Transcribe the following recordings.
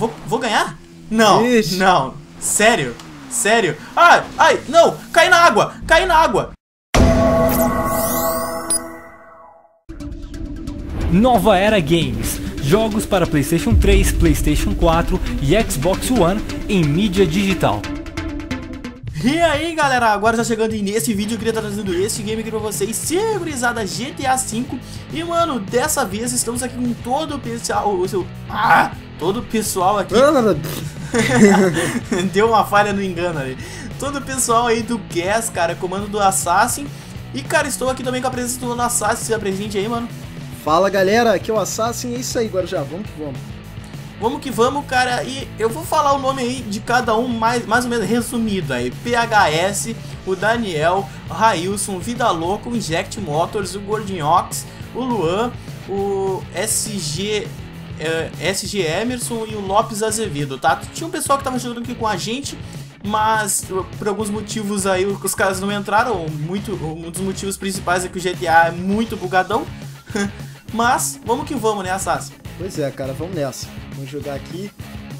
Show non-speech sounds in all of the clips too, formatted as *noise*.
Vou, vou ganhar? Não, Ixi. não. Sério? Sério? Ai, ai, não! Cai na água! Cai na água! Nova Era Games. Jogos para PlayStation 3, PlayStation 4 e Xbox One em mídia digital. E aí galera, agora já chegando nesse vídeo eu queria estar trazendo esse game aqui pra vocês, segurizada GTA V E mano, dessa vez estamos aqui com todo o pessoal, o seu, ah, todo o pessoal aqui *laughs* Deu uma falha no engano ali. Todo o pessoal aí do Gas, cara, comando do Assassin. E cara, estou aqui também com a presença do Assassin, se apresente aí mano. Fala galera, aqui é o Assassin, é isso aí, agora já, vamos que vamos. Vamos que vamos, cara, e eu vou falar o nome aí de cada um mais, mais ou menos resumido aí. PHS, o Daniel, Railson, Vida Louca, o Inject Motors, o Gordinhox, o Luan, o SG, eh, SG Emerson e o Lopes Azevedo, tá? Tinha um pessoal que tava jogando aqui com a gente, mas por alguns motivos aí os caras não entraram. Muito, um dos motivos principais é que o GTA é muito bugadão. *laughs* mas vamos que vamos, né, Assassin? Pois é, cara, vamos nessa. Vamos jogar aqui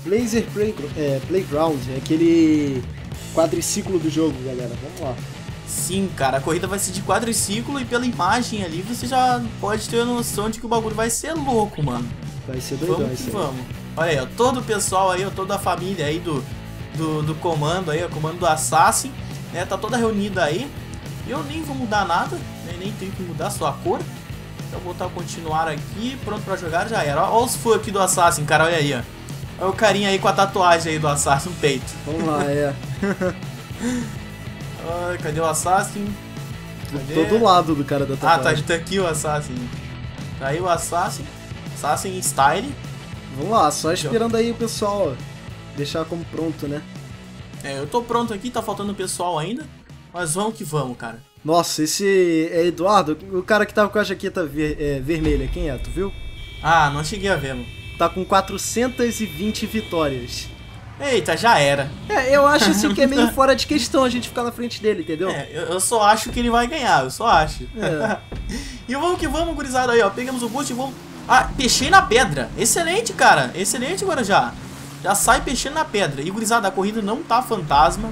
Blazer Play, é, Playground, é aquele quadriciclo do jogo, galera. Vamos lá. Sim, cara, a corrida vai ser de quadriciclo e pela imagem ali você já pode ter a noção de que o bagulho vai ser louco, mano. Vai ser doidão Vamos isso vamos. Olha aí, ó, todo o pessoal aí, ó, toda a família aí do, do, do comando aí, o comando do Assassin, né, tá toda reunida aí. Eu nem vou mudar nada, né, nem tenho que mudar só a cor. Então vou botar o continuar aqui, pronto pra jogar, já era. Olha os fãs aqui do Assassin, cara, olha aí, ó. Olha o carinha aí com a tatuagem aí do Assassin no peito. Vamos lá, é. *laughs* Ai, cadê o Assassin? Cadê? Tô do lado do cara da Ah, tá, tatuagem. tá aqui o Assassin. Tá aí o Assassin. Assassin Style. Vamos lá, só esperando aí o pessoal deixar como pronto, né? É, eu tô pronto aqui, tá faltando pessoal ainda. Mas vamos que vamos, cara. Nossa, esse é Eduardo, o cara que tava com a jaqueta ver- é, vermelha, quem é? Tu viu? Ah, não cheguei a ver, mano. Tá com 420 vitórias. Eita, já era. É, eu acho assim que é meio *laughs* fora de questão a gente ficar na frente dele, entendeu? É, eu, eu só acho que ele vai ganhar, eu só acho. É. *laughs* e vamos que vamos, gurizada aí, ó. Pegamos o boost e vamos. Ah, peixei na pedra. Excelente, cara. Excelente, Guarujá. Já sai peixando na pedra. E, gurizada, a corrida não tá fantasma.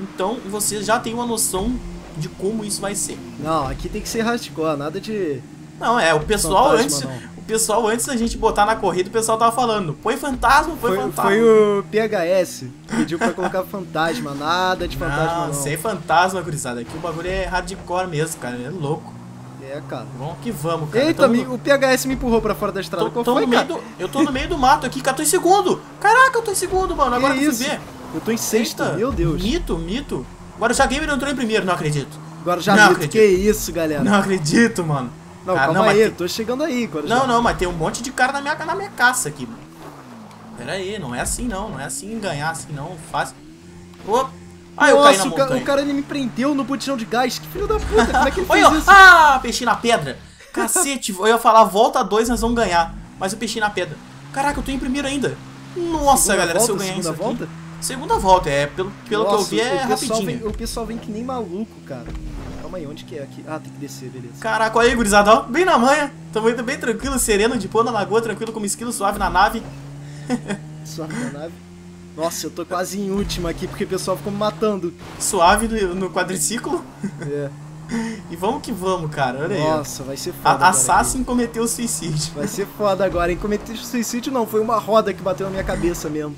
Então você já tem uma noção de como isso vai ser. Não, aqui tem que ser hardcore, nada de. Não, é, o pessoal Fantasma, antes. não. O pessoal antes da gente botar na corrida, o pessoal tava falando, põe fantasma, põe Foi, fantasma. foi o PHS que pediu pra colocar fantasma, nada de fantasma não, não. sem fantasma, gurizada. Aqui o bagulho é hardcore mesmo, cara. É louco. É, cara. Vamos que vamos, cara. Eita, me- no- o PHS me empurrou pra fora da estrada. tô- Qual tô foi, no meio cara? do, eu tô no meio do mato aqui, cara. Tô em segundo. Caraca, eu tô em segundo, mano. Agora que que eu isso? fui ver. Eu tô em sexto, Eita, meu Deus. Mito, mito. Agora já Gamer entrou em primeiro, não acredito. Agora já Não acredito. que isso, galera. Não acredito, mano. Não, Cara, calma não, aí, tem- tô chegando aí. Agora Não, não, mas tem um monte de cara na minha, na minha caça aqui, mano. Pera aí, não é assim não, não é assim ganhar assim não, fácil. Opa! Ah, eu caí na Nossa, o, montanha. o cara ele me prendeu no botijão de gás. Que filho da puta, como é que ele *laughs* fez Olha, isso? ah, peixei na pedra. Cacete, eu ia falar volta 2, nós vamos ganhar. Mas eu peixei na pedra. Caraca, eu tô em primeiro ainda. Nossa, Segunda galera, se eu volta, ganhar isso segunda aqui. volta? Segunda volta, é. Pelo, pelo que eu Nossa, vi, é o rapidinho. Vem, o pessoal vem que nem maluco, cara. Calma aí, onde que é aqui? Ah, tem que descer, beleza. Caraca, olha aí, gurizada, ó. Bem na manha. Tamo indo bem tranquilo, sereno, de pôr na lagoa, tranquilo como esquilo suave na nave. *laughs* Suave na nave. Nossa, eu tô quase em última aqui porque o pessoal ficou me matando. Suave no, quadriciclo. É. *laughs* E vamos que vamos, cara. Olha aí. ó. Nossa, vai ser foda. A, agora Assassin cometeu suicídio. Vai ser foda agora, hein? Cometer suicídio não, foi uma roda que bateu na minha cabeça mesmo.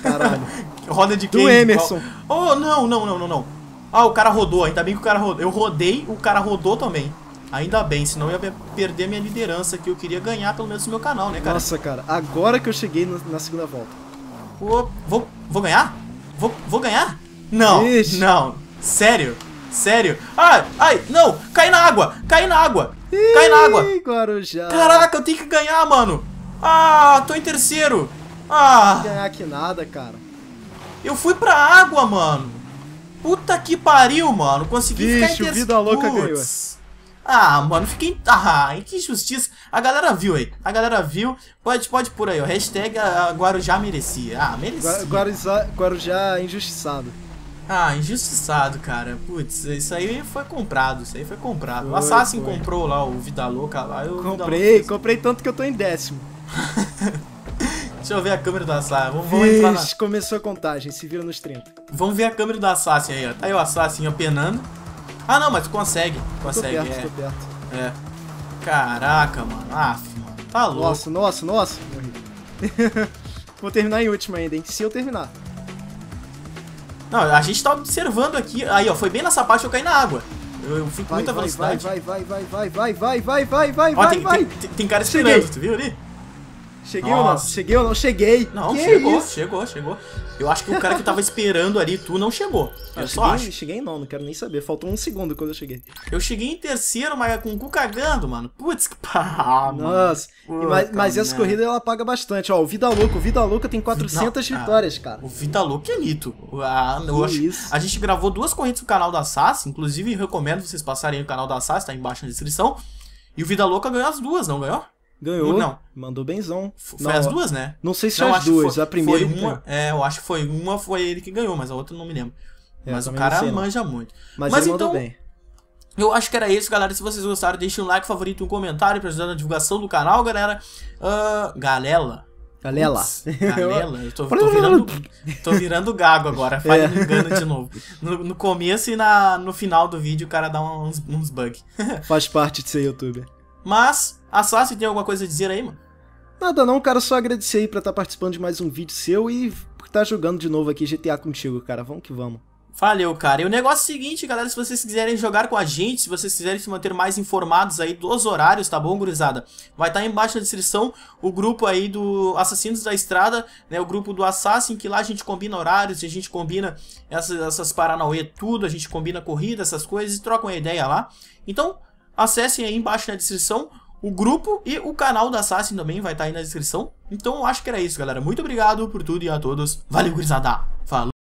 Caralho. *laughs* Roda de Do quem? Emerson. Oh, não, não, não, não, não. Ah, o cara rodou. Ainda bem que o cara rodou. Eu rodei, o cara rodou também. Ainda bem, senão eu ia pe- perder minha liderança que eu queria ganhar pelo menos no meu canal, né, cara? Nossa, cara, agora que eu cheguei na segunda volta. Vou, vou ganhar? Vou, vou ganhar? Não, Ixi. não. Sério? Sério? Ai, ai, não! Cai na água! Cai na água! Cai na água! Guarujá. Caraca, eu tenho que ganhar, mano! Ah, tô em terceiro! Ah, Ganhar que nada, cara. eu fui pra água, mano! Puta que pariu, mano! Consegui ficar em Vixe, terceiro. Vida Louca ganhou. Ah, mano, fiquei. Ah, que injustiça. A galera viu aí. A galera viu. Pode, pode por aí, ó. Hashtag ah, Guarujá merecia. Ah, merecia. Gua- Guarujá, Guarujá injustiçado. Ah, injustiçado, cara. Putz, isso aí foi comprado. Isso aí foi comprado. o Foi, Assassin foi. comprou lá o Vida Louca lá. e o Vida Comprei, Louca- comprei tanto que eu tô em décimo. *laughs* Deixa eu ver a câmera do Assassin. Vamos, vamos entrar na... Começou a contagem, se vira nos 30. Vamos ver a câmera do Assassin aí, ó. Tá aí o Assassin ó, penando. Ah, não, mas tu consegue. Tô Consegue, perto, é. tô perto. É. Caraca, mano. Aff, mano. Tá louco. Nossa, nossa, nossa. Morri. *laughs* Vou terminar em último ainda, hein? Se eu terminar. Não, a gente tá observando aqui. Aí, ó, foi bem nessa parte que eu caí na água. Eu, eu fui com Vai, muita vai, vai, velocidade. vai, vai, vai, vai, vai, vai, vai, vai, vai, Ó, vai, tem, vai. tem, tem, tem cara esperando, tu viu ali? Cheguei ou não? Nossa. Cheguei ou não? Cheguei. Não, que chegou, chegou, chegou. Eu acho que o cara que tava esperando ali, tu não chegou. Eu Ah, só cheguei, acho. cheguei não, não quero nem saber. Faltou um segundo quando eu cheguei. Eu cheguei em terceiro, mas com o cu cagando, mano. Putz, que pá, mano. Nossa. Puta mas, mas essa corrida ela paga bastante. Ó, o Vida Louca, o Vida Louca tem 400 Não, ah, vitórias, cara. O Vitalu que é mito. A, eu acho- isso. a gente gravou duas corridas no canal da SAS, inclusive recomendo vocês passarem no canal da SAS, tá aí embaixo na descrição. E o Vida Louca ganhou as duas, não ganhou? Ganhou. Não. Mandou benzão. F- Não, Foi as duas, né? Não sei se Não, as duas. foi- a primeira foi uma. É, eu acho que foi uma foi ele que ganhou, mas a outra não me lembro. É, mas o cara manja muito. Mas, Mas ele mandou então- bem. Eu acho que era isso, galera. Se vocês gostaram, deixem um like, favorito, um comentário pra ajudar na divulgação do canal, galera. Ah, galela. Galela. Putz, *laughs* Galela. Eu tô, tô virando, tô virando gago agora. *laughs* Faz É. me engano de novo. No, no começo e na, no final do vídeo o cara dá uns, uns bugs. *laughs* Faz parte de ser youtuber. Mas, Assassin tem alguma coisa a dizer aí, mano? Nada não, cara, só agradecer aí pra estar participando de mais um vídeo seu e por estar jogando de novo aqui GTA contigo, cara. Vamos que vamos. Valeu, cara. E o negócio é o seguinte, galera, se vocês quiserem jogar com a gente, se vocês quiserem se manter mais informados aí dos horários, tá bom, gurizada? Vai estar embaixo na descrição o grupo aí do Assassinos da Estrada, né, o grupo do Assassin, que lá a gente combina horários, a gente combina essas, essas paranauê tudo, a gente combina corrida, essas coisas, e troca uma ideia lá. Então, acessem aí embaixo na descrição o grupo e o canal da Assassin também vai estar aí na descrição. Então, eu acho que era isso, galera. Muito obrigado por tudo e a todos. Valeu, gurizada. Falou!